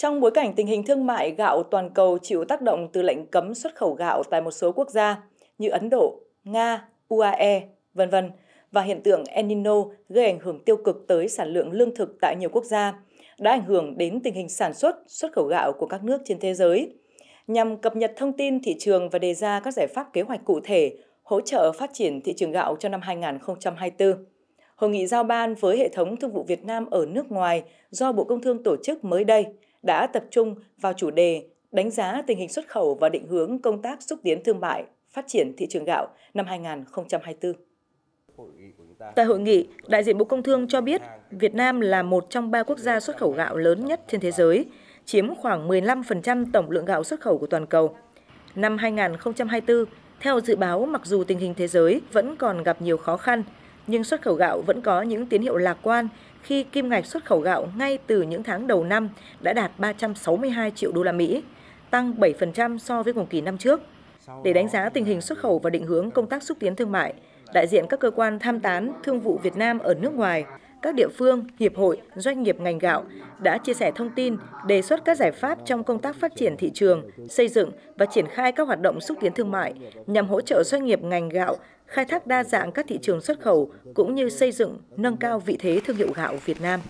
Trong bối cảnh tình hình thương mại gạo toàn cầu chịu tác động từ lệnh cấm xuất khẩu gạo tại một số quốc gia như Ấn Độ, Nga, UAE, vân vân và hiện tượng El Nino gây ảnh hưởng tiêu cực tới sản lượng lương thực tại nhiều quốc gia, đã ảnh hưởng đến tình hình sản xuất, xuất khẩu gạo của các nước trên thế giới. Nhằm cập nhật thông tin thị trường và đề ra các giải pháp kế hoạch cụ thể hỗ trợ phát triển thị trường gạo cho năm 2024. Hội nghị giao ban với hệ thống thương vụ Việt Nam ở nước ngoài do Bộ Công Thương tổ chức mới đây đã tập trung vào chủ đề đánh giá tình hình xuất khẩu và định hướng công tác xúc tiến thương mại, phát triển thị trường gạo năm 2024. Tại hội nghị, đại diện Bộ Công Thương cho biết Việt Nam là một trong ba quốc gia xuất khẩu gạo lớn nhất trên thế giới, chiếm khoảng 15% tổng lượng gạo xuất khẩu của toàn cầu. Năm 2024, theo dự báo, mặc dù tình hình thế giới vẫn còn gặp nhiều khó khăn, nhưng xuất khẩu gạo vẫn có những tín hiệu lạc quan khi kim ngạch xuất khẩu gạo ngay từ những tháng đầu năm đã đạt 362 triệu đô la Mỹ, tăng 7% so với cùng kỳ năm trước. Để đánh giá tình hình xuất khẩu và định hướng công tác xúc tiến thương mại, đại diện các cơ quan tham tán thương vụ Việt Nam ở nước ngoài, các địa phương, hiệp hội, doanh nghiệp ngành gạo đã chia sẻ thông tin, đề xuất các giải pháp trong công tác phát triển thị trường, xây dựng và triển khai các hoạt động xúc tiến thương mại nhằm hỗ trợ doanh nghiệp ngành gạo khai thác đa dạng các thị trường xuất khẩu cũng như xây dựng, nâng cao vị thế thương hiệu gạo Việt Nam.